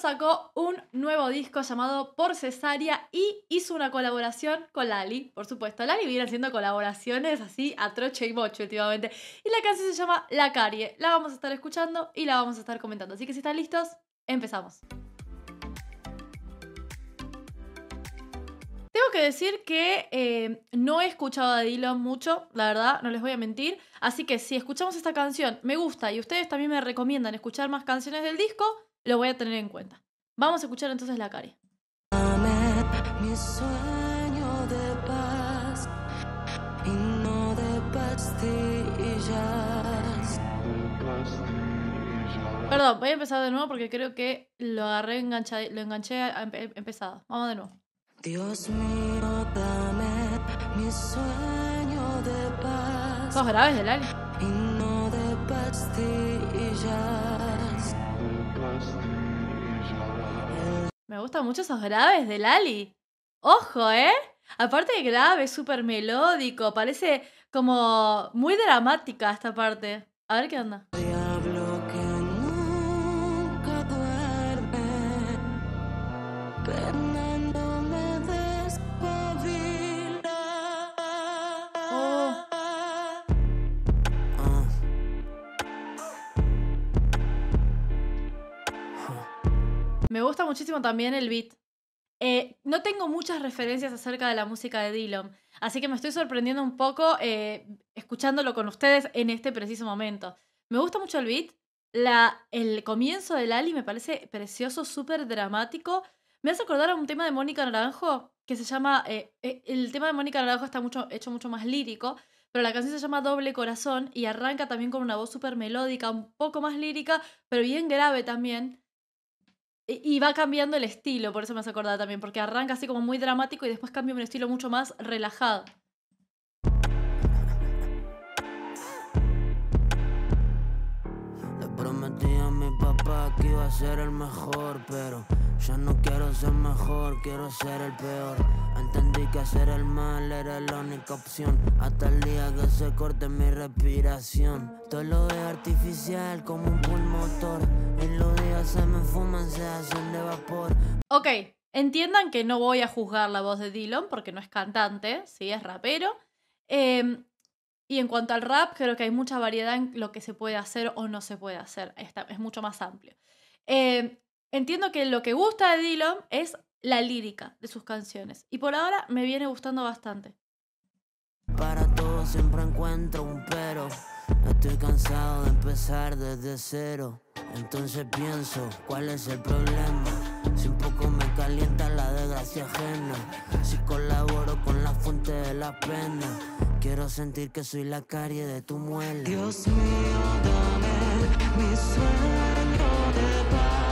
sacó un nuevo disco llamado Por Cesárea y hizo una colaboración con Lali, por supuesto. Lali viene haciendo colaboraciones así a troche y mocho últimamente. Y la canción se llama La Carie. La vamos a estar escuchando y la vamos a estar comentando. Así que si están listos, empezamos. Que decir que eh, no he escuchado a Dylan mucho, la verdad, no les voy a mentir. Así que si escuchamos esta canción, me gusta y ustedes también me recomiendan escuchar más canciones del disco, lo voy a tener en cuenta. Vamos a escuchar entonces la Cari. Mi sueño de paz y no de pastillas. Perdón, voy a empezar de nuevo porque creo que lo agarré engancha, lo enganché empezado. Vamos de nuevo. Dios mío, dame mi sueño de paz ¿Sos graves de Lali? y no de pastillas. Me gustan mucho esos graves de Lali. Ojo, ¿eh? Aparte de grave, súper melódico, parece como muy dramática esta parte. A ver qué onda. Me gusta muchísimo también el beat. Eh, no tengo muchas referencias acerca de la música de Dylan, así que me estoy sorprendiendo un poco eh, escuchándolo con ustedes en este preciso momento. Me gusta mucho el beat. La, el comienzo de Lali me parece precioso, súper dramático. Me hace acordar a un tema de Mónica Naranjo que se llama. eh, el tema de Mónica Naranjo está hecho mucho más lírico, pero la canción se llama Doble Corazón y arranca también con una voz súper melódica, un poco más lírica, pero bien grave también. Y va cambiando el estilo, por eso me hace acordar también, porque arranca así como muy dramático y después cambia un estilo mucho más relajado. Le prometí a mi papá que iba a ser el mejor, pero ya no quiero ser mejor, quiero ser el peor. Entendí que hacer el mal era la única opción, hasta el día que se corte mi respiración. Todo lo veo artificial como un pulmotor, y los días se me fuman, se hacen de vapor. Ok, entiendan que no voy a juzgar la voz de Dylan porque no es cantante, sí, es rapero. Em, y en cuanto al rap, creo que hay mucha variedad en lo que se puede hacer o no se puede hacer. Está- es mucho más amplio. Em, entiendo que lo que gusta de Dylan es la lírica de sus canciones. Y por ahora me viene gustando bastante. Para todo siempre encuentro un pero. Estoy cansado de empezar desde cero. Entonces pienso, ¿cuál es el problema? Si un poco me calienta la desgracia ajena. Si colaboro con la fuente de la pena. Quiero sentir que soy la carie de tu muela. Dios mío, dame mi sueño de paz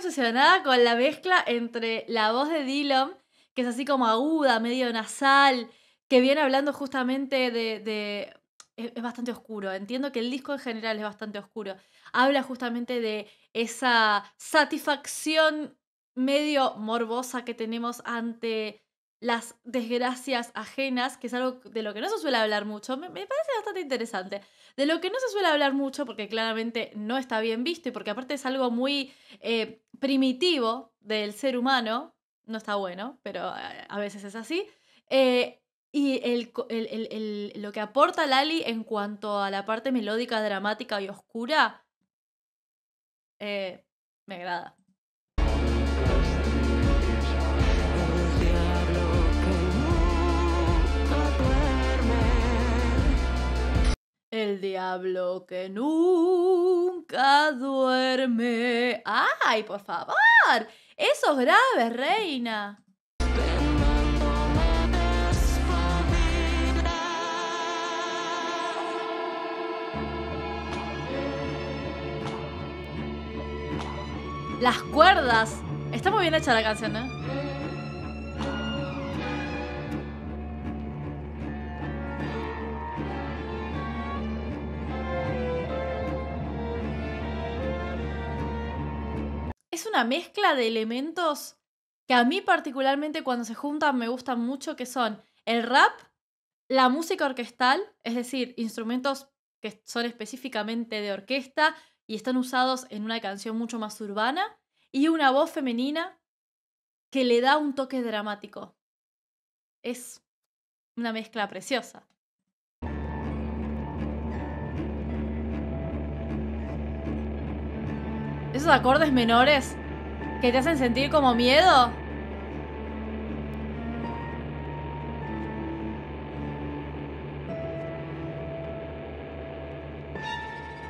obsesionada con la mezcla entre la voz de Dylan, que es así como aguda, medio nasal, que viene hablando justamente de... de- es, es bastante oscuro. Entiendo que el disco en general es bastante oscuro. Habla justamente de esa satisfacción medio morbosa que tenemos ante las desgracias ajenas, que es algo de lo que no se suele hablar mucho. Me, parece bastante interesante. De lo que no se suele hablar mucho, porque claramente no está bien visto y porque aparte es algo muy eh, primitivo del ser humano, no está bueno, pero eh, a veces es así. Eh, y el, el- el- lo que aporta Lali en cuanto a la parte melódica, dramática y oscura, me agrada. El diablo que nunca duerme. ¡Ay, por favor! Eso es grave, reina. Las cuerdas. Está muy bien hecha la canción, ¿eh? Una mezcla de elementos que a mí particularmente cuando se juntan me gustan mucho, que son el rap, la música orquestal, es decir, instrumentos que son específicamente de orquesta y están usados en una canción mucho más urbana, y una voz femenina que le da un toque dramático. Es una mezcla preciosa. Esos acordes menores que te hacen sentir como miedo.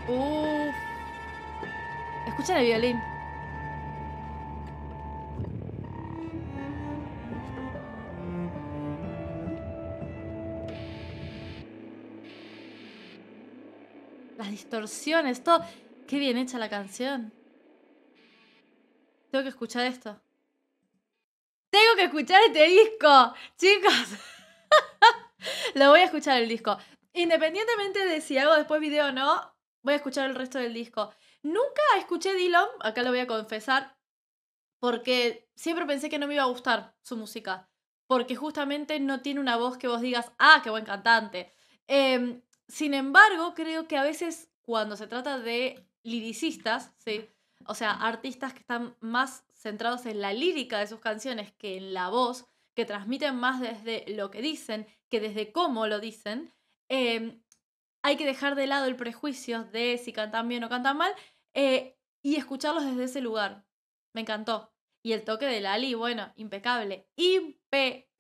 Uf. Escuchen el violín. Las distorsiones, todo. Qué bien hecha la canción. Tengo que escuchar esto. Tengo que escuchar este disco, chicos. Lo voy a escuchar el disco. Independientemente de si hago después video o no, voy a escuchar el resto del disco. Nunca escuché Dylan, acá lo voy a confesar, porque siempre pensé que no me iba a gustar su música. Porque justamente no tiene una voz que vos digas, ah, qué buen cantante. Em, sin embargo, creo que a veces cuando se trata de liricistas, ¿sí? O sea, artistas que están más centrados en la lírica de sus canciones que en la voz, que transmiten más desde lo que dicen que desde cómo lo dicen, eh, hay que dejar de lado el prejuicio de si cantan bien o cantan mal eh, y escucharlos desde ese lugar. Me encantó. Y el toque de Lali, bueno, impecable.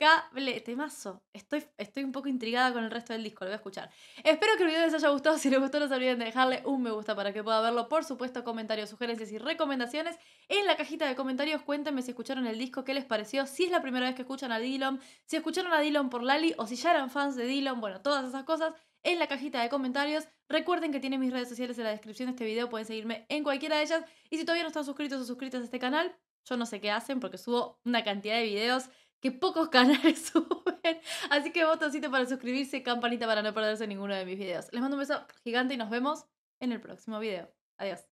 Impecable. Temazo. Estoy, estoy un poco intrigada con el resto del disco, lo voy a escuchar. Espero que el video les haya gustado. Si les gustó, no se olviden de dejarle un me gusta para que pueda verlo. Por supuesto, comentarios, sugerencias y recomendaciones. En la cajita de comentarios, cuéntenme si escucharon el disco, qué les pareció, si es la primera vez que escuchan a Dillon, si escucharon a Dillon por Lali o si ya eran fans de Dillon. Bueno, todas esas cosas en la cajita de comentarios. Recuerden que tienen mis redes sociales en la descripción de este video, pueden seguirme en cualquiera de ellas. Y si todavía no están suscritos o suscritas a este canal, yo no sé qué hacen porque subo una cantidad de videos que pocos canales suben. Así que botoncito para suscribirse, campanita para no perderse ninguno de mis videos. Les mando un beso gigante y nos vemos en el próximo video. Adiós.